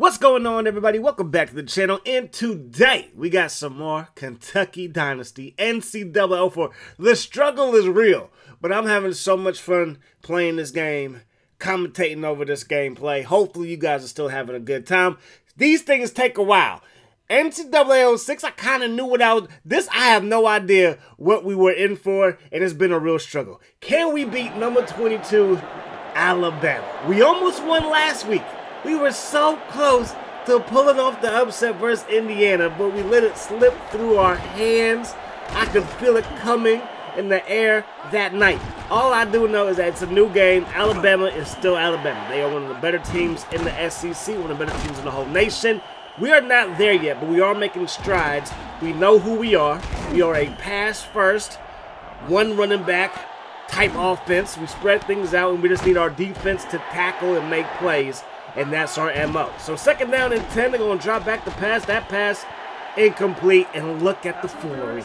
What's going on, everybody? Welcome back to the channel. And today, we got some more Kentucky Dynasty NCAA 04. The struggle is real, but I'm having so much fun playing this game, commentating over this gameplay. Hopefully, you guys are still having a good time. These things take a while. NCAA 06, I kind of knew what I was. This, I have no idea what we were in for, and it's been a real struggle. Can we beat number 22, Alabama? We almost won last week. We were so close to pulling off the upset versus Indiana, but we let it slip through our hands. I could feel it coming in the air that night. All I do know is that it's a new game. Alabama is still Alabama. They are one of the better teams in the SEC, one of the better teams in the whole nation. We are not there yet, but we are making strides. We know who we are. We are a pass first, one running back type offense. We spread things out, and we just need our defense to tackle and make plays and that's our MO. So second down and 10, they're going to drop back the pass. That pass incomplete, and look at the foolery.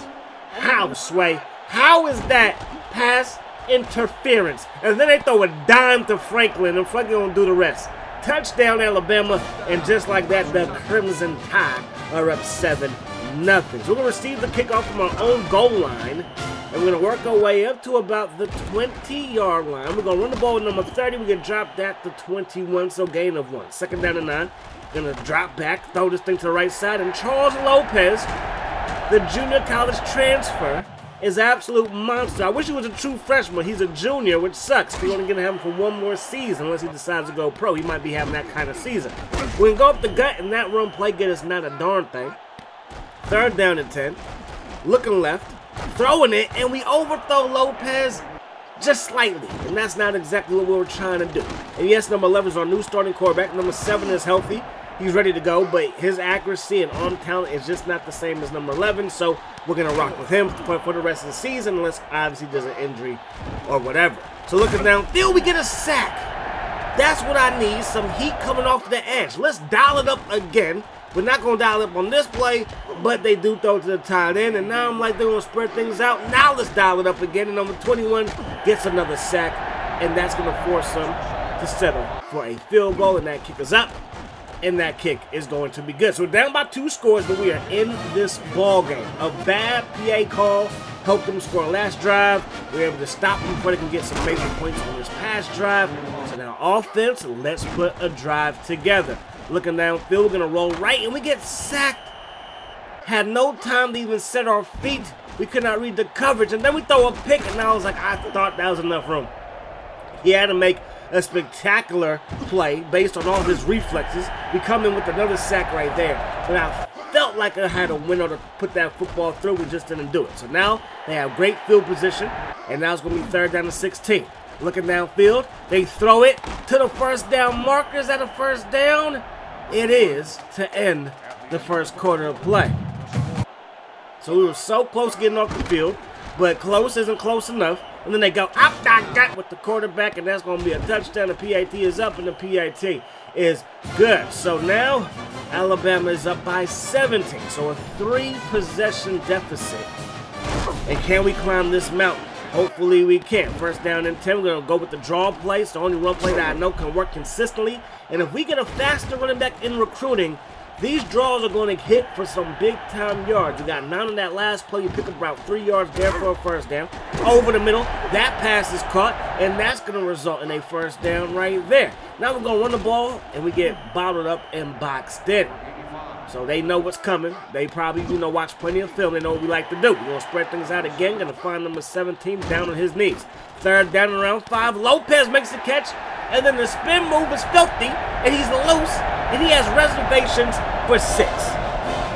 How, Sway? How is that pass interference? And then they throw a dime to Franklin, and Franklin going to do the rest. Touchdown, Alabama, and just like that, the Crimson Tide are up 7 nothing. So we're going to receive the kickoff from our own goal line. And we're going to work our way up to about the 20-yard line. We're going to run the ball number 30. We're going to drop that to 21, so gain of one. Second down and nine. Going to drop back, throw this thing to the right side. And Charles Lopez, the junior college transfer, is absolute monster. I wish he was a true freshman. He's a junior, which sucks. We're only going to have him for one more season unless he decides to go pro. He might be having that kind of season. We can go up the gut, and that run play get us not a darn thing. Third down and 10. Looking left throwing it, and we overthrow Lopez just slightly. And that's not exactly what we were trying to do. And yes, number 11 is our new starting quarterback. Number 7 is healthy. He's ready to go, but his accuracy and arm talent is just not the same as number 11, so we're going to rock with him for, the rest of the season unless obviously there's an injury or whatever. So looking downfield, we get a sack. That's what I need, some heat coming off the edge. Let's dial it up again. We're not going to dial up on this play, but they do throw to the tight end. And now I'm like, they're going to spread things out. Now let's dial it up again. And number 21 gets another sack. And that's going to force them to settle for a field goal. And that kick is up. And that kick is going to be good. So we're down by two scores, but we are in this ball game. A bad PA call helped them score last drive. We were able to stop them before they can get some major points on this pass drive. So now offense, let's put a drive together. Looking downfield, we're to roll right, and we get sacked. Had no time to even set our feet. We could not read the coverage, and then we throw a pick, and I was like, I thought that was enough room. He had to make a spectacular play based on all his reflexes. We come in with another sack right there. But I felt like I had a window to put that football through. We just didn't do it. So now they have great field position, and now it's going to be third down to 16. Looking downfield, they throw it to the first down markers at a first down it is to end the first quarter of play. So we were so close getting off the field, but close isn't close enough. And then they go up that with the quarterback, and that's going to be a touchdown. The PAT is up, and the PAT is good. So now Alabama is up by 17. So a three possession deficit. And can we climb this mountain? Hopefully we can. First down and 10. We're going to go with the draw play. It's the only run play that I know can work consistently. And if we get a faster running back in recruiting, these draws are going to hit for some big-time yards. You got nine on that last play. You pick up about three yards there for a first down. Over the middle, that pass is caught, and that's going to result in a first down right there. Now we're going to run the ball, and we get bottled up and boxed in. So they know what's coming. They probably, you know, watch plenty of film. They know what we like to do. We're going to spread things out again. Going to find number 17 down on his knees. Third down and around five. Lopez makes the catch. And then the spin move is filthy. And he's loose. And he has reservations for six.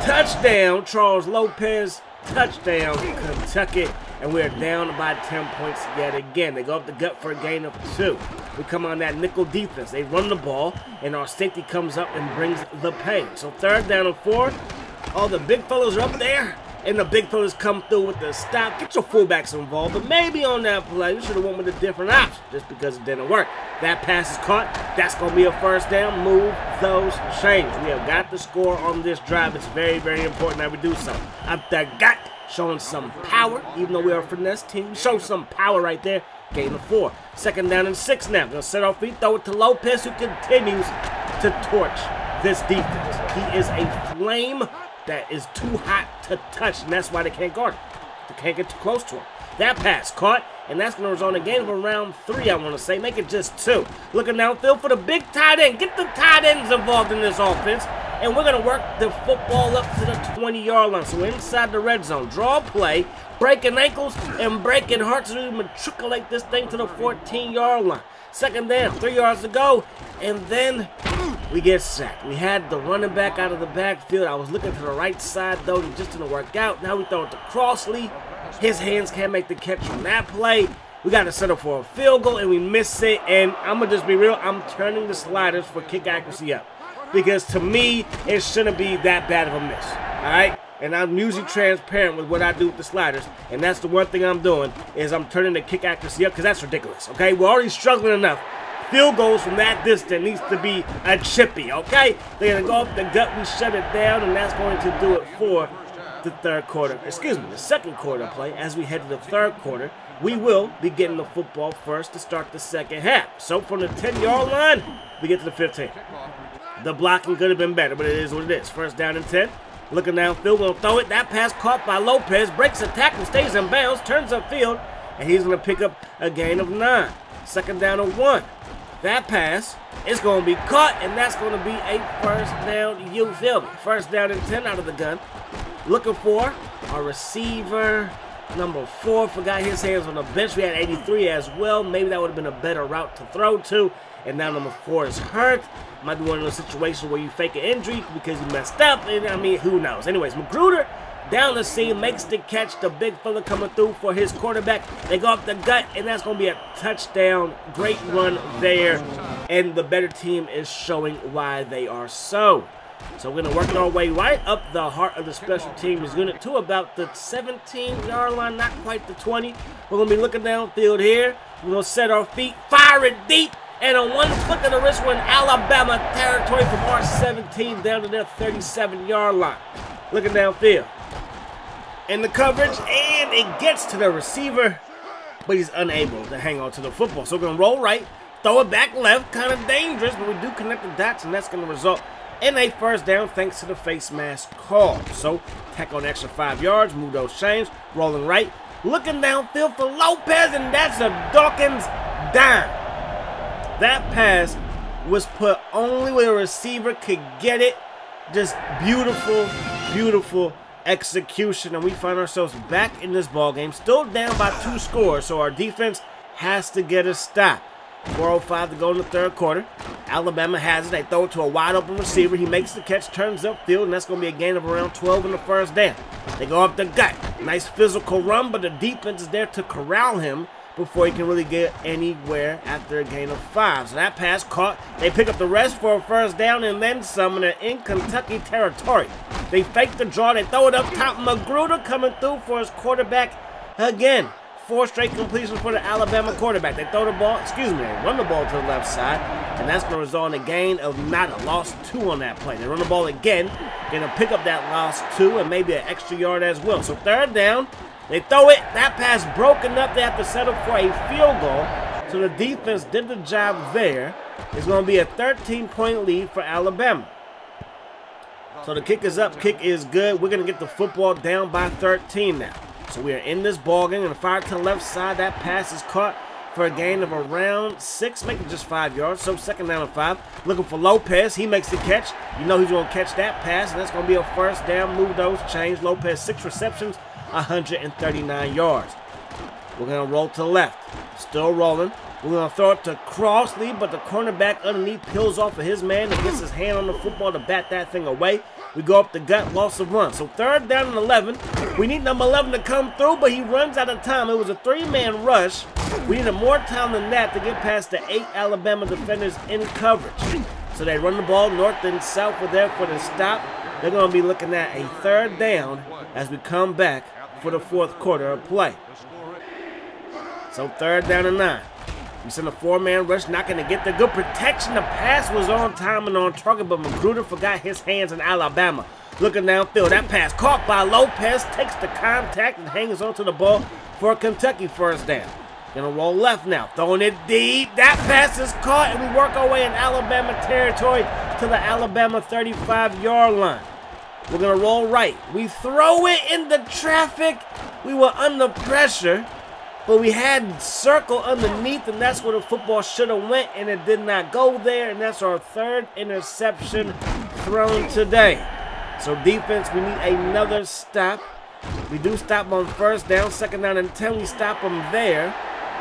Touchdown, Charles Lopez. Touchdown, Kentucky. And we're down by 10 points yet again. They go up the gut for a gain of two. We come on that nickel defense. They run the ball, and our safety comes up and brings the pain. So third down and four. All the big fellows are up there, and the big fellows come through with the stop. Get your fullbacks involved, but maybe on that play, you should have went with a different option just because it didn't work. That pass is caught. That's going to be a first down. Move those chains. We have got to score on this drive. It's very, very important that we do so. Up the gut showing some power, even though we're a finesse team. Show some power right there. Gain of four. Second down and six now. Gonna set off feet, throw it to Lopez, who continues to torch this defense. He is a flame that is too hot to touch, and that's why they can't guard him. They can't get too close to him. That pass caught, and that's going to result in a gain of around three, I want to say. Make it just two. Looking downfield for the big tight end. Get the tight ends involved in this offense. And we're going to work the football up to the 20-yard line. So inside the red zone. Draw play, breaking ankles, and breaking hearts. We matriculate this thing to the 14-yard line. Second down, three yards to go, and then we get sacked. We had the running back out of the backfield. I was looking to the right side, though. It just didn't work out. Now we throw it to Crossley. His hands can't make the catch on that play. We got to settle for a field goal, and we miss it. And I'm going to just be real. I'm turning the sliders for kick accuracy up. Because to me, it shouldn't be that bad of a miss. All right? and I'm usually transparent with what I do with the sliders, and that's the one thing I'm doing, is I'm turning the kick accuracy up, because that's ridiculous, okay? We're already struggling enough. Field goals from that distance needs to be a chippy, okay? They're going to go up the gut, we shut it down, and that's going to do it for the third quarter, excuse me, the second quarter play. As we head to the third quarter, we will be getting the football first to start the second half. So from the 10-yard line, we get to the 15. The blocking could have been better, but it is what it is. First down and 10. Looking downfield, will throw it. That pass caught by Lopez. Breaks a tackle, stays in bounds, turns upfield, and he's to pick up a gain of nine. Second down and one. That pass is to be caught, and that's to be a first down. You feel me? First down and 10 out of the gun. Looking for a receiver. Number four forgot his hands on the bench. We had 83 as well. Maybe that would have been a better route to throw to. And now number four is hurt. Might be one of those situations where you fake an injury because you messed up. And I mean, who knows? Anyways, Magruder down the seam, makes the catch. The big fella coming through for his quarterback. They go up the gut, and that's going to be a touchdown. Great run there. And the better team is showing why they are so. So we're going to work our way right up the heart of the special teams unit to to about the 17-yard line, not quite the 20. We're going to be looking downfield here. We're going to set our feet, fire it deep, and on one flick of the wrist, we're in Alabama territory from our 17 down to their 37-yard line. Looking downfield. In the coverage, and it gets to the receiver, but he's unable to hang on to the football. So we're going to roll right, throw it back left, kind of dangerous, but we do connect the dots, and that's going to result in a first down thanks to the face mask call. So tack on extra five yards, move those chains, rolling right, looking downfield for Lopez, and that's a Dawkins dime. That pass was put only where a receiver could get it. Just beautiful, beautiful execution. And we find ourselves back in this ball game, still down by two scores. So our defense has to get a stop. 4.05 to go in the third quarter. Alabama has it. They throw it to a wide open receiver. He makes the catch, turns upfield, and that's going to be a gain of around 12 in the first down. They go up the gut. Nice physical run, but the defense is there to corral him before he can really get anywhere after a gain of five. So that pass caught. They pick up the rest for a first down and then some, and they're in Kentucky territory. They fake the draw. They throw it up top. Magruder coming through for his quarterback again. Four straight completions for the Alabama quarterback. They throw the ball, excuse me, they run the ball to the left side, and that's going to result in a gain of not a loss two on that play. They run the ball again, going to pick up that loss two and maybe an extra yard as well. So third down, they throw it. That pass broken up. They have to settle for a field goal. So the defense did the job there. It's going to be a 13-point lead for Alabama. So the kick is up. Kick is good. We're going to get the football down by 13 now. So we are in this ball game. And fire to the left side. That pass is caught for a gain of around six, making just five yards. So second down and five. Looking for Lopez. He makes the catch. You know he's going to catch that pass. And that's going to be a first down. Move those change. Lopez, six receptions, 139 yards. We're going to roll to the left. Still rolling. We're going to throw it to Crossley, but the cornerback underneath peels off of his man and gets his hand on the football to bat that thing away. We go up the gut, loss of run. So third down and 11. We need number 11 to come through, but he runs out of time. It was a three-man rush. We needed more time than that to get past the eight Alabama defenders in coverage. So they run the ball north and south. We're there for the stop. They're going to be looking at a third down as we come back for the fourth quarter of play. So third down and nine. We sent a four-man rush, not going to get the good protection. The pass was on time and on target, but Magruder forgot his hands in Alabama. Looking downfield, that pass caught by Lopez, takes the contact and hangs onto the ball for a Kentucky first down. Gonna roll left now, throwing it deep. That pass is caught, and we work our way in Alabama territory to the Alabama 35 yard line. We're to roll right. We throw it in the traffic. We were under pressure, but we had circle underneath, and that's where the football should have went, and it did not go there, and that's our third interception thrown today. So defense, we need another stop. We do stop on first down, second down and 10. We stop them there.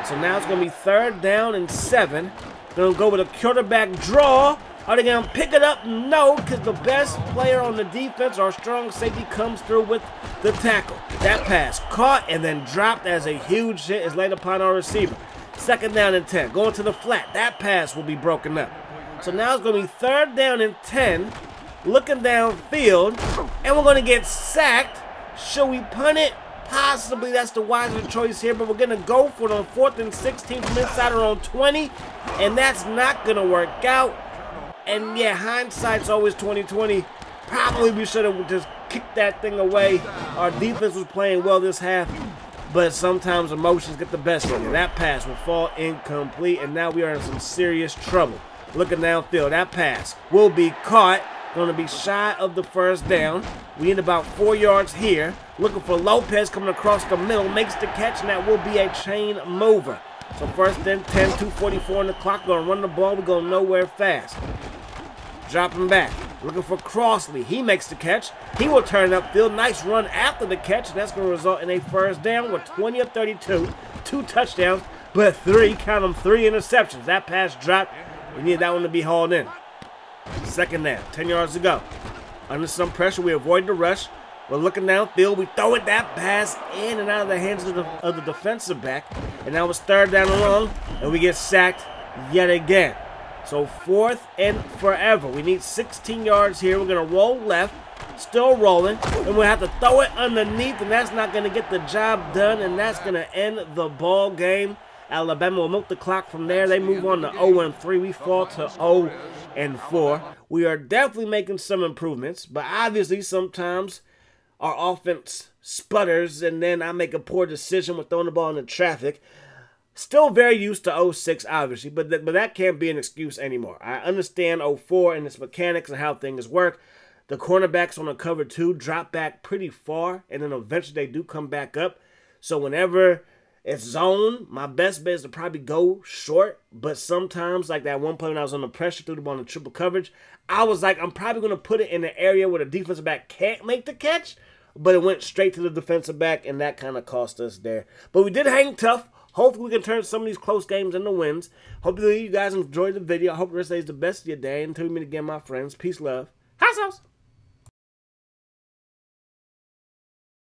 So now it's going to be third down and seven. Going to go with a quarterback draw. Are they going to pick it up? No, because the best player on the defense, our strong safety, comes through with the tackle. That pass caught and then dropped as a huge hit is laid upon our receiver. Second down and 10. Going to the flat. That pass will be broken up. So now it's going to be third down and 10. Looking downfield. And we're going to get sacked. Should we punt it? Possibly that's the wiser choice here, but we're going to go for it on 4th and 16 from inside our own 20, and that's not going to work out. And yeah, hindsight's always 2020. Probably we should have just kicked that thing away. Our defense was playing well this half, but sometimes emotions get the best of you. That pass will fall incomplete, and now we are in some serious trouble. Looking downfield, that pass will be caught. Going to be shy of the first down. We in about four yards here. Looking for Lopez coming across the middle. Makes the catch, and that will be a chain mover. So first then 10, 244 on the clock. Going to run the ball. We're going nowhere fast. Dropping back. Looking for Crossley. He makes the catch. He will turn it up. upfield. Nice run after the catch. And that's going to result in a first down with 20 of 32. Two touchdowns, but three, count them, three interceptions. That pass dropped. We need that one to be hauled in. Second down, 10 yards to go. Under some pressure, we avoid the rush. We're looking downfield. We throw it that pass in and out of the hands of the, of the defensive back. And now it's third down and long, and we get sacked yet again. So fourth and forever. We need 16 yards here. We're going to roll left, still rolling, and we'll have to throw it underneath, and that's not going to get the job done, and that's going to end the ball game. Alabama will milk the clock from there. They move on to 0 3. We fall to 0 and 4. We are definitely making some improvements, but obviously sometimes our offense sputters and then I make a poor decision with throwing the ball in the traffic. Still very used to 06, obviously, but, th- but that can't be an excuse anymore. I understand 04 and its mechanics and how things work. The cornerbacks on the cover two drop back pretty far, and then eventually they do come back up. So whenever it's zone. My best bet is to probably go short, but sometimes, like that one play when I was under pressure through the ball in triple coverage, I was like, I'm probably going to put it in the area where the defensive back can't make the catch, but it went straight to the defensive back, and that kind of cost us there. But we did hang tough. Hopefully, we can turn some of these close games into wins. Hopefully, you guys enjoyed the video. I hope the rest of the day is the best of your day. Until we meet again, my friends. Peace, love. Hot sauce.